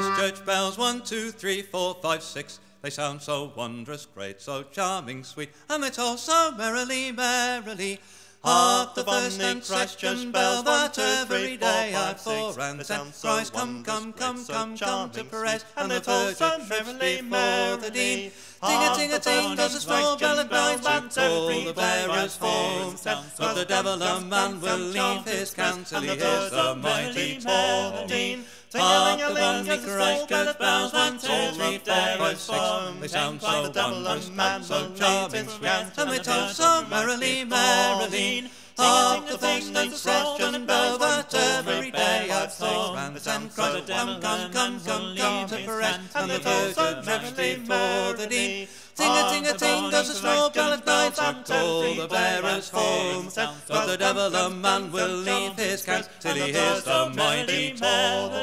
church bells, one, two, three, four, five, six. They sound so wondrous great, so charming, sweet, and they toll so merrily, merrily. Hark the first and Christian bell that every day I for and send. Christ, come, come, come, come, come to praise, and the verger merrily, the Dean. Ting a ting a ting goes a small bell at night, and all the bearers form. But the devil a man will leave his till he hears the mighty Dean. Hark the bonny Christ church bells, one, two, three, four, five, six. They sound so wondrous, but so charming, sweet, and they toll so merrily, merrily. Hark the things bonny Christian bell that every day I sing, and Christ, come, come, come, come, come to parade, and the verger merrily before the Dean. Ting a ting a ting goes a small bell at night, and all the bearers home. But the devil a man will leave his camp till he hears the mighty melody.